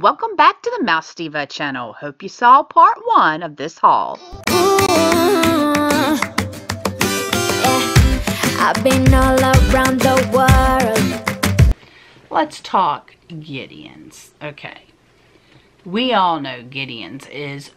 Welcome back to the Mouse Diva channel. Hope you saw part one of this haul. Eh, I've been all around the world. Let's talk Gideon's. Okay. We all know Gideon's is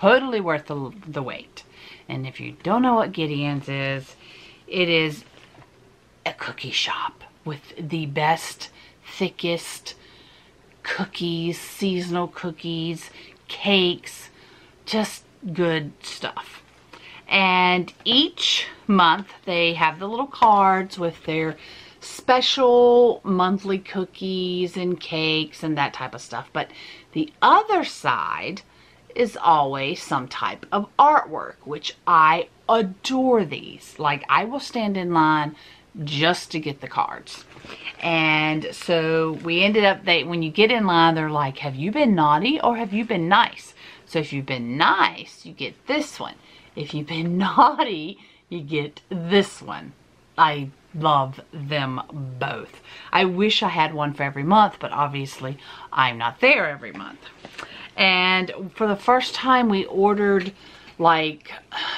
totally worth the, the wait. And if you don't know what Gideon's is, it is a cookie shop with the best, thickest cookies, seasonal cookies, cakes, just good stuff. And each month they have the little cards with their special monthly cookies and cakes and that type of stuff. But the other side is always some type of artwork, which I adore these. Like I will stand in line just to get the cards. And so we ended up, they when you get in line, they're like, have you been naughty or have you been nice? So if you've been nice, you get this one. If you've been naughty, you get this one. I love them both. I wish I had one for every month, but obviously I'm not there every month. And for the first time we ordered like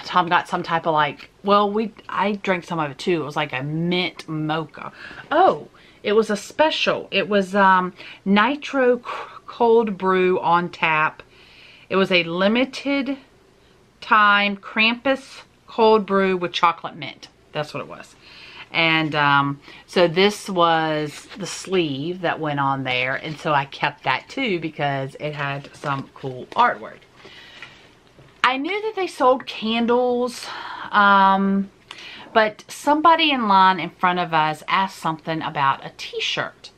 Tom got some type of like well we I drank some of it too. It was like a mint mocha. Oh, it was a special. It was um nitro cold brew on tap. It was a limited time Krampus cold brew with chocolate mint. That's what it was. And um, so this was the sleeve that went on there. And so I kept that too because it had some cool artwork. I knew that they sold candles. Um, but somebody in line in front of us asked something about a t-shirt.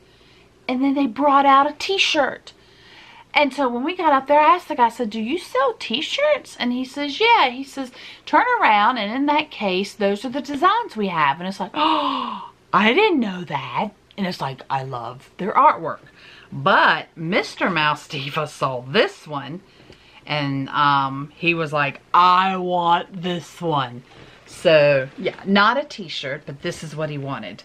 And then they brought out a t-shirt. And so when we got up there, I asked the guy, I said, do you sell t-shirts? And he says, yeah. He says, turn around, and in that case, those are the designs we have. And it's like, oh, I didn't know that. And it's like, I love their artwork. But Mr. Mouse Diva saw this one, and um, he was like, I want this one. So, yeah, not a t-shirt, but this is what he wanted.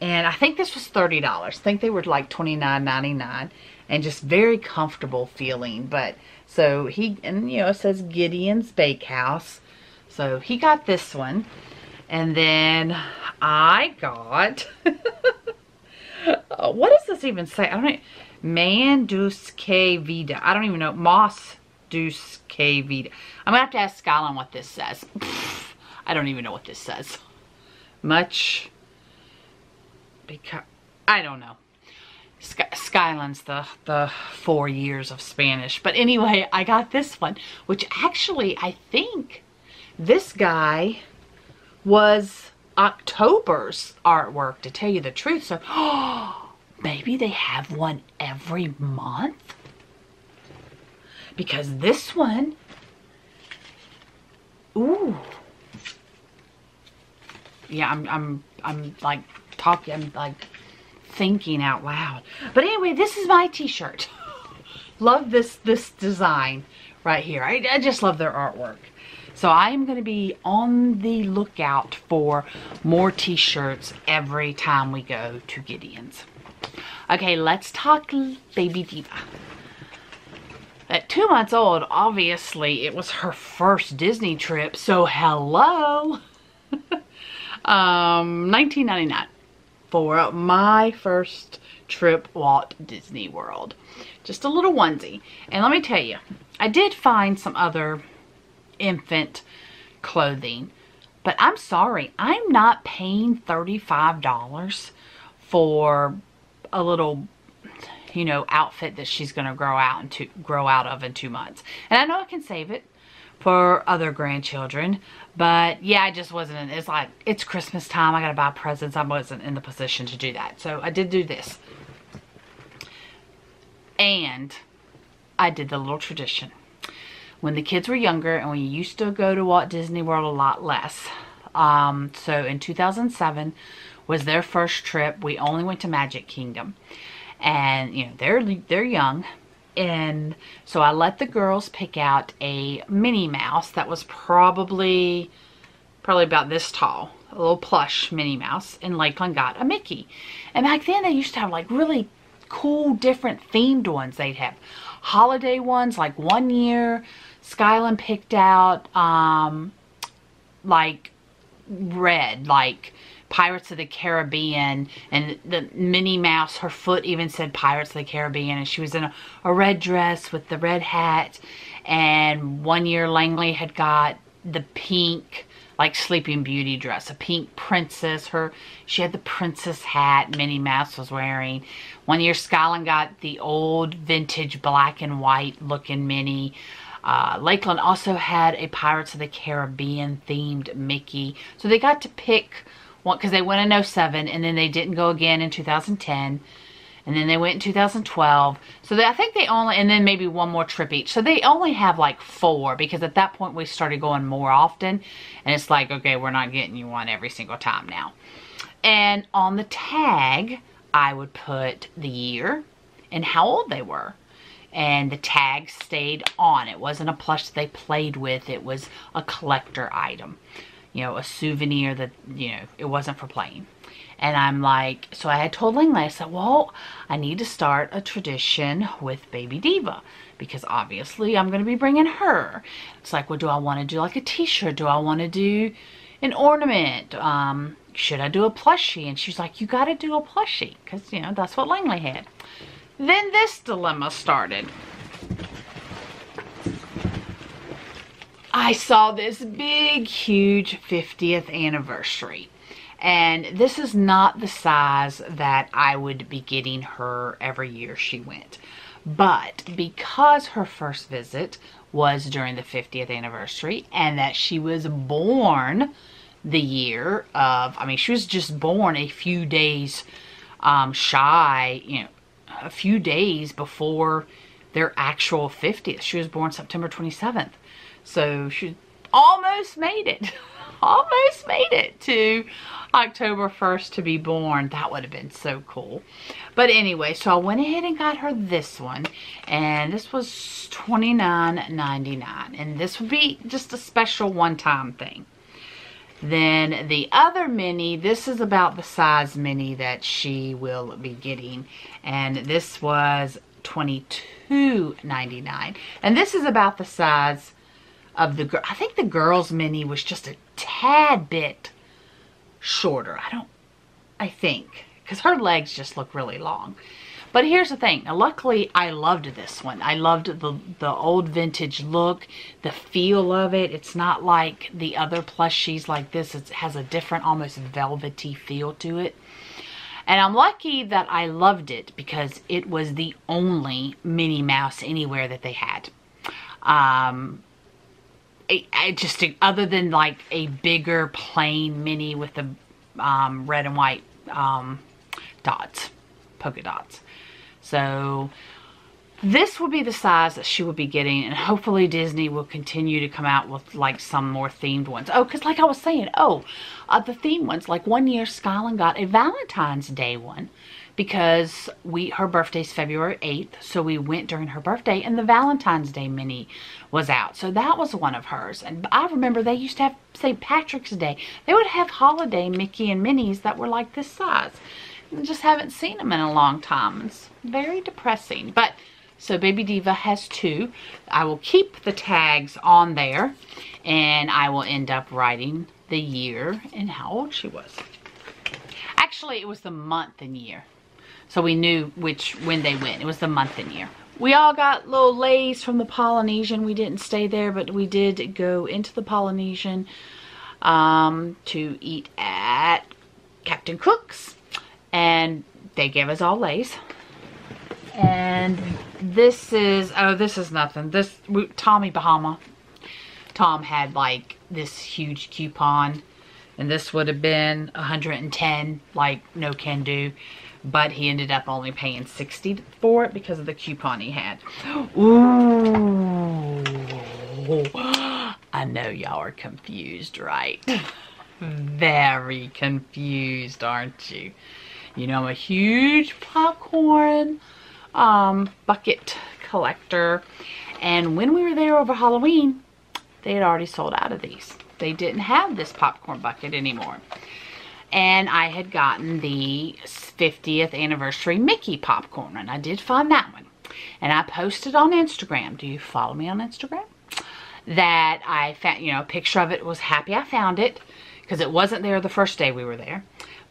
And I think this was $30. I think they were like $29.99 and just very comfortable feeling. But so he, and you know, it says Gideon's Bakehouse. So he got this one. And then I got, what does this even say? I don't know. Man Vida. I don't even know. Moss Deuce K Vida. I'm going to have to ask Skylin what this says. I don't even know what this says. Much because I don't know. Sky, Skyland's the, the four years of Spanish. But anyway, I got this one, which actually I think this guy was October's artwork, to tell you the truth. So, oh, maybe they have one every month? Because this one, ooh. Yeah, I'm, I'm, I'm like talking, I'm like thinking out loud. But anyway, this is my t-shirt. love this, this design right here. I, I just love their artwork. So I'm going to be on the lookout for more t-shirts every time we go to Gideon's. Okay, let's talk Baby Diva. Two months old, obviously, it was her first Disney trip, so hello! um, 1999 for my first trip Walt Disney World. Just a little onesie. And let me tell you, I did find some other infant clothing. But I'm sorry, I'm not paying $35 for a little you know outfit that she's going to grow out into grow out of in two months and i know i can save it for other grandchildren. But yeah, I just wasn't, it's like, it's Christmas time. I got to buy presents. I wasn't in the position to do that. So I did do this. And I did the little tradition. When the kids were younger and we used to go to Walt Disney World a lot less. Um, so in 2007 was their first trip. We only went to Magic Kingdom. And, you know, they're, they're young and so I let the girls pick out a Minnie Mouse that was probably, probably about this tall. A little plush Minnie Mouse. And Lakelyn got a Mickey. And back then they used to have like really cool, different themed ones. They'd have holiday ones. Like one year, Skyland picked out um, like red, like Pirates of the Caribbean, and the Minnie Mouse, her foot even said Pirates of the Caribbean, and she was in a, a red dress with the red hat. And one year, Langley had got the pink, like Sleeping Beauty dress, a pink princess. Her she had the princess hat Minnie Mouse was wearing. One year, Skyland got the old vintage black and white looking Minnie. Uh, Lakelyn also had a Pirates of the Caribbean themed Mickey. So they got to pick because they went in 07 and then they didn't go again in 2010 and then they went in 2012 so they, i think they only and then maybe one more trip each. So they only have like four because at that point we started going more often and it's like okay we're not getting you one every single time now. And on the tag i would put the year and how old they were. And the tag stayed on. It wasn't a plush they played with. It was a collector item you know, a souvenir that, you know, it wasn't for playing. And I'm like, so I had told Langley, I said, well, I need to start a tradition with Baby Diva because obviously I'm going to be bringing her. It's like, well, do I want to do like a t-shirt? Do I want to do an ornament? Um, should I do a plushie? And she's like, you got to do a plushie because, you know, that's what Langley had. Then this dilemma started. I saw this big, huge 50th anniversary. And this is not the size that I would be getting her every year she went. But because her first visit was during the 50th anniversary and that she was born the year of, I mean, she was just born a few days um, shy, you know, a few days before their actual 50th. She was born September 27th. So she almost made it. almost made it to October 1st to be born. That would have been so cool. But anyway, so I went ahead and got her this one. And this was $29.99. And this would be just a special one-time thing. Then the other Minnie, this is about the size Minnie that she will be getting. And this was $22.99. And this is about the size of the girl I think the girls Minnie was just a tad bit shorter. I don't, I think, because her legs just look really long. But here's the thing. Now, luckily, I loved this one. I loved the, the old vintage look, the feel of it. It's not like the other plushies like this. It has a different, almost velvety feel to it. And I'm lucky that I loved it because it was the only Minnie Mouse anywhere that they had. Um, Just other than like a bigger plain Minnie with the um, red and white um, dots, polka dots. So this will be the size that she will be getting and hopefully Disney will continue to come out with like some more themed ones. Oh, because like I was saying, oh, uh, the themed ones, like one year Skyland got a Valentine's Day one because we her birthday's February 8th, so we went during her birthday and the Valentine's Day Minnie was out. So that was one of hers. And I remember they used to have St. Patrick's Day. They would have holiday Mickey and Minnie's that were like this size. I just haven't seen them in a long time. It's very depressing. But so Baby Diva has two. I will keep the tags on there and I will end up writing the year and how old she was. Actually, it was the month and year. So we knew which when they went. It was the month and year. We all got little leis from the Polynesian. We didn't stay there, but we did go into the Polynesian um, to eat at Captain Cook's. And they gave us all leis. And this is, oh, this is nothing. This, Tommy Bahama. Tom had like this huge coupon. And this would have been 110, like no can do but he ended up only paying 60 for it because of the coupon he had. Ooh. I know y'all are confused, right? Very confused, aren't you? You know, I'm a huge popcorn um, bucket collector. And when we were there over Halloween, they had already sold out of these. They didn't have this popcorn bucket anymore. And I had gotten the 50th anniversary Mickey popcorn, and I did find that one. And I posted on Instagram. Do you follow me on Instagram? That I found, you know, a picture of it was happy I found it because it wasn't there the first day we were there.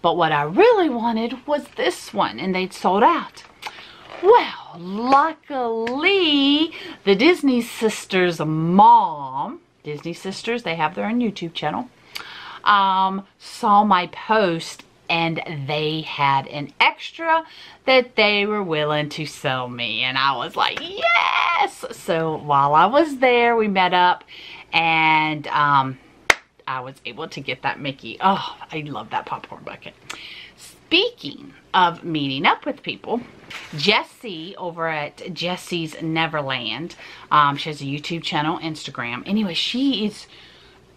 But what I really wanted was this one, and they'd sold out. Well, luckily, the Disney Sisters mom, Disney Sisters, they have their own YouTube channel, um, saw my post and they had an extra that they were willing to sell me. And I was like, yes! So while I was there, we met up and um, I was able to get that Mickey. Oh, I love that popcorn bucket. Speaking of meeting up with people, Jessie over at Jessie's Neverland, um, she has a YouTube channel, Instagram. Anyway, she is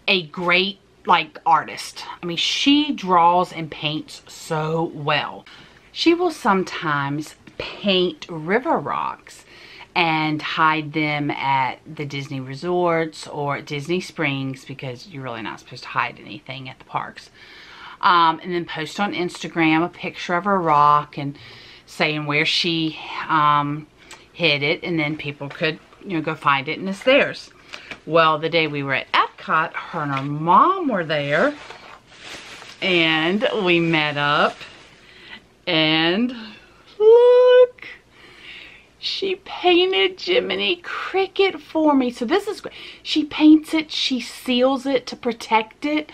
a great like artist. I mean, she draws and paints so well. She will sometimes paint river rocks and hide them at the Disney resorts or at Disney Springs because you're really not supposed to hide anything at the parks. Um, and then post on Instagram a picture of a rock and saying where she um, hid it and then people could you know go find it and it's theirs. Well, the day we were at Epcot, her and her mom were there. And we met up. And look, she painted Jiminy Cricket for me. So this is great. She paints it, she seals it to protect it.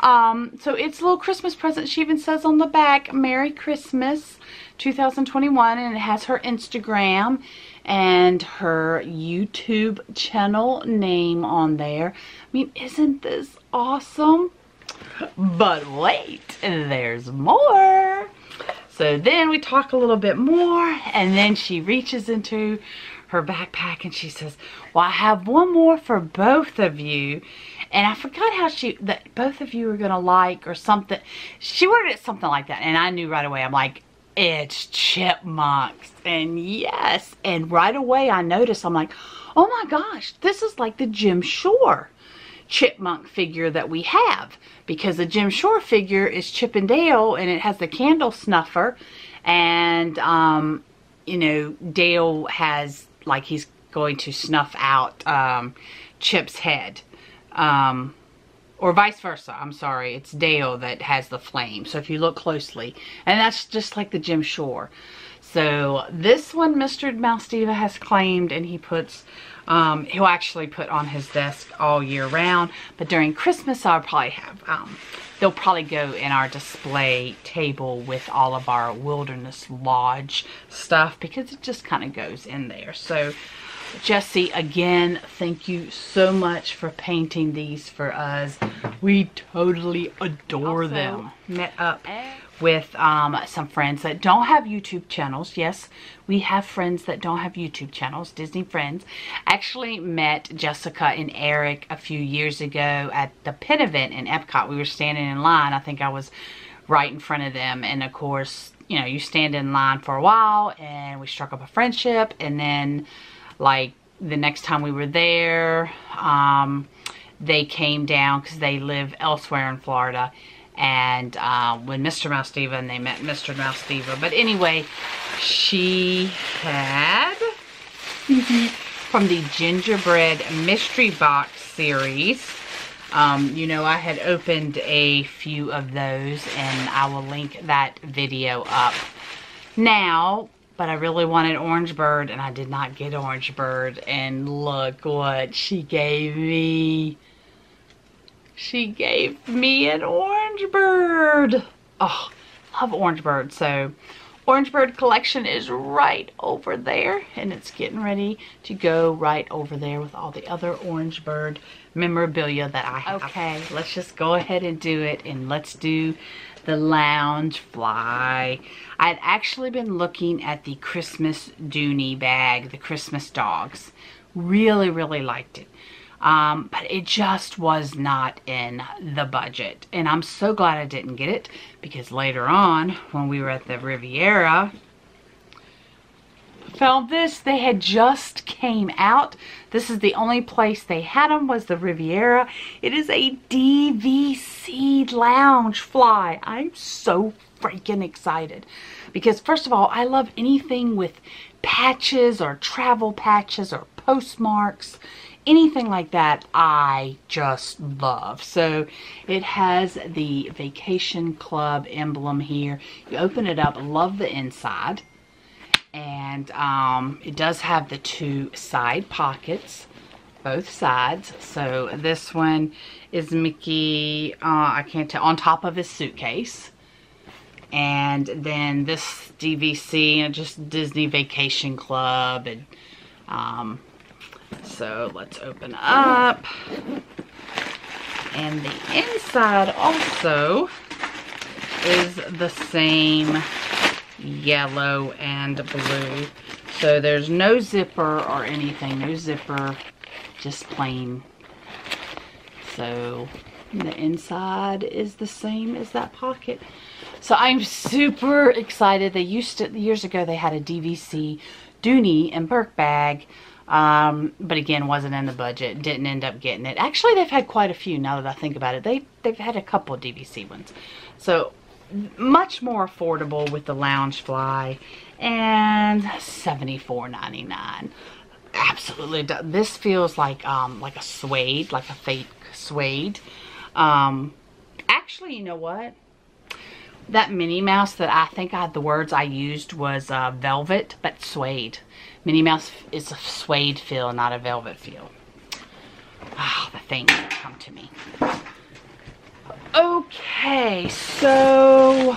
Um, so it's a little Christmas present. She even says on the back, Merry Christmas 2021. And it has her Instagram and her YouTube channel name on there. I mean, isn't this awesome? But wait, there's more. So then we talk a little bit more and then she reaches into her backpack and she says, well, I have one more for both of you. And I forgot how she, that both of you are going to like or something. She worded it something like that. And I knew right away, I'm like, it's chipmunks. And yes, and right away I noticed, I'm like, oh my gosh, this is like the Jim Shore chipmunk figure that we have. Because the Jim Shore figure is Chip and Dale and it has the candle snuffer. And, um, you know, Dale has, like, he's going to snuff out um, Chip's head. Um, or vice versa. I'm sorry. It's Dale that has the flame. So if you look closely, and that's just like the Jim Shore. So this one Mr. Mouse Diva has claimed and he puts, um, he'll actually put on his desk all year round. But during Christmas, I'll probably have, um, they'll probably go in our display table with all of our Wilderness Lodge stuff because it just kind of goes in there. So Jessie, again, thank you so much for painting these for us. We totally adore also, them. Met up with um, some friends that don't have YouTube channels. Yes, we have friends that don't have YouTube channels, Disney friends. Actually met Jessica and Eric a few years ago at the pin event in Epcot. We were standing in line. I think I was right in front of them. And of course, you know, you stand in line for a while and we struck up a friendship and then like the next time we were there, um, they came down because they live elsewhere in Florida. And uh, when Mr. Mouse Diva and they met Mr. Mouse Diva. But anyway, she had from the Gingerbread Mystery Box series. Um, you know, I had opened a few of those and I will link that video up. Now, but I really wanted Orange Bird and I did not get Orange Bird. And look what she gave me. She gave me an Orange Bird. Oh, love Orange Bird. So Orange Bird collection is right over there and it's getting ready to go right over there with all the other Orange Bird memorabilia that I have. Okay, let's just go ahead and do it and let's do the Loungefly. I'd actually been looking at the Christmas Dooney bag, the Christmas dogs. Really, really liked it. Um, but it just was not in the budget. And I'm so glad I didn't get it because later on, when we were at the Riviera, found this. They had just came out. This is the only place they had them was the Riviera. It is a DVC Loungefly. I'm so freaking excited because first of all, I love anything with patches or travel patches or postmarks anything like that I just love. So it has the Vacation Club emblem here. You open it up, love the inside. And um, it does have the two side pockets, both sides. So this one is Mickey, uh, I can't tell, on top of his suitcase. And then this DVC, just Disney Vacation Club and um, so let's open up. And the inside also is the same yellow and blue. So there's no zipper or anything, no zipper, just plain. So the inside is the same as that pocket. So I'm super excited. They used to, years ago, they had a DVC Dooney and Bourke bag um, but again, wasn't in the budget. Didn't end up getting it. Actually, they've had quite a few now that I think about it. They, they've had a couple DVC ones. So much more affordable with the Loungefly and $74.99. Absolutely. This feels like um, like a suede, like a fake suede. Um, actually, you know what? That Minnie Mouse that I think I the words I used was uh, velvet, but suede. Minnie Mouse is a suede feel, not a velvet feel. Ah, oh, the things that come to me. Okay, so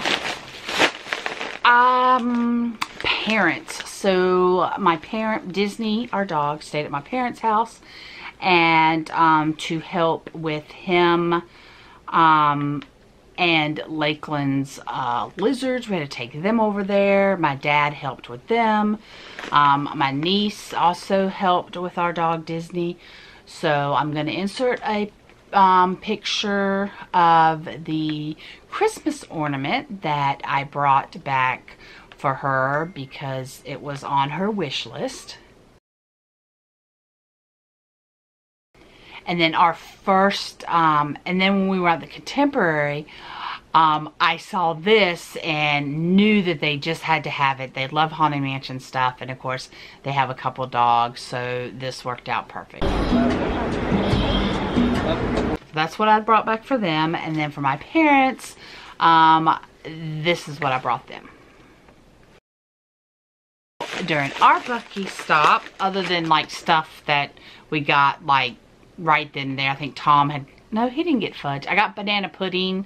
um parents. So my parent Disney, our dog, stayed at my parents' house and um to help with him um and Lakelyn's uh, lizards. We had to take them over there. My dad helped with them. Um, my niece also helped with our dog Disney. So I'm going to insert a um, picture of the Christmas ornament that I brought back for her because it was on her wish list. And then our first, um, and then when we were at the Contemporary, um, I saw this and knew that they just had to have it. They love Haunted Mansion stuff, and of course, they have a couple dogs, so this worked out perfect. That's what I brought back for them, and then for my parents, um, this is what I brought them. During our Buc-ee's stop, other than like stuff that we got like right then and there. I think Tom had, no, he didn't get fudge. I got banana pudding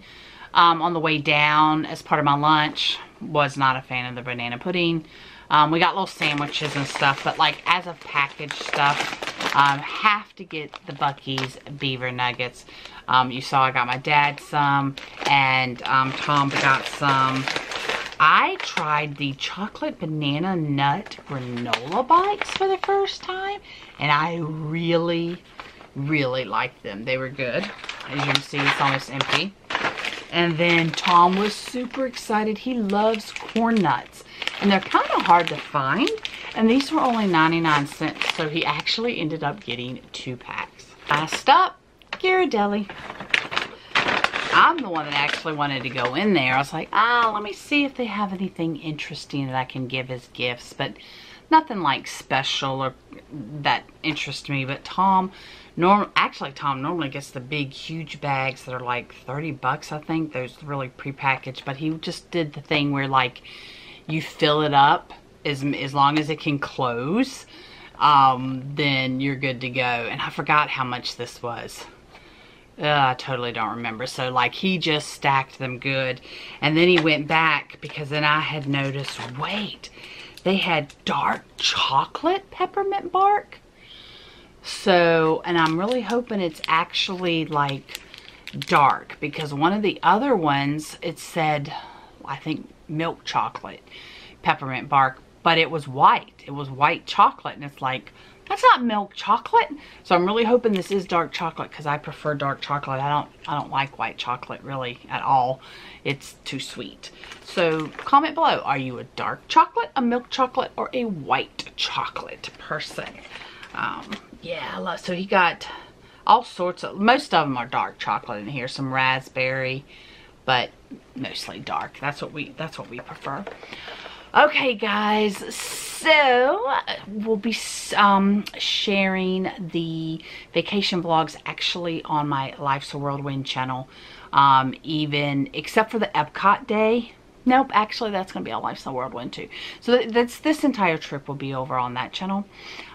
um, on the way down as part of my lunch. Was not a fan of the banana pudding. Um, we got little sandwiches and stuff, but like as a package stuff, um, have to get the Buc-ee's Beaver Nuggets. Um, you saw I got my dad some, and um, Tom got some. I tried the chocolate banana nut granola bites for the first time, and I really, really liked them. They were good. As you can see, it's almost empty. And then Tom was super excited. He loves corn nuts. And they're kind of hard to find. And these were only 99 cents. So he actually ended up getting two packs. Last up, Ghirardelli. I'm the one that actually wanted to go in there. I was like, ah, let me see if they have anything interesting that I can give as gifts. But nothing like special or that interests me. But Tom, norm actually Tom normally gets the big huge bags that are like 30 bucks I think. Those really prepackaged. But he just did the thing where like you fill it up as, as long as it can close. Um, then you're good to go. And I forgot how much this was. Uh, I totally don't remember. So like he just stacked them good. And then he went back because then I had noticed, wait, they had dark chocolate peppermint bark. So, and I'm really hoping it's actually like dark because one of the other ones, it said, I think milk chocolate peppermint bark. but it was white. It was white chocolate. And it's like, that's not milk chocolate. So I'm really hoping this is dark chocolate because I prefer dark chocolate. I don't I don't like white chocolate really at all. It's too sweet. So comment below. Are you a dark chocolate, a milk chocolate, or a white chocolate person? Um, yeah, I love, so he got all sorts of, most of them are dark chocolate in here. Some raspberry, but mostly dark. That's what we, that's what we prefer. Okay, guys, so we'll be um, sharing the vacation vlogs actually on my Life's a Whirlwind channel. Um, even, except for the Epcot day. Nope, actually that's going to be on Life's a Whirlwind too. So that's this entire trip will be over on that channel.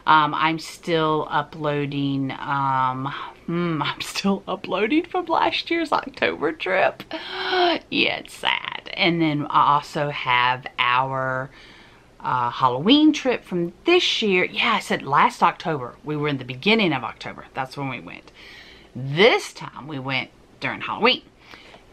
Um, I'm still uploading, um, hmm, I'm still uploading from last year's October trip. yeah, it's sad. And then I also have our uh, Halloween trip from this year. Yeah, I said last October. We were in the beginning of October. That's when we went. This time we went during Halloween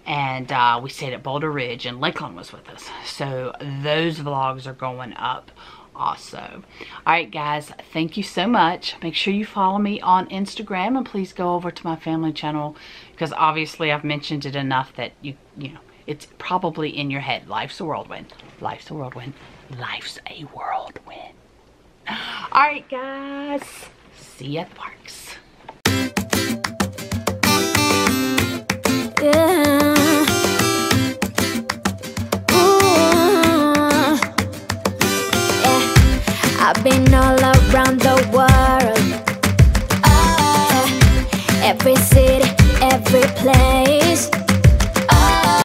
and uh, we stayed at Boulder Ridge and Lakelyn was with us. So those vlogs are going up also. All right, guys, thank you so much. Make sure you follow me on Instagram and please go over to my family channel because obviously I've mentioned it enough that you, you know, it's probably in your head. Life's a whirlwind. Life's a whirlwind. Life's a whirlwind. All right, guys. See you at the parks. Yeah. I've been all around the world. Oh, every city, every place.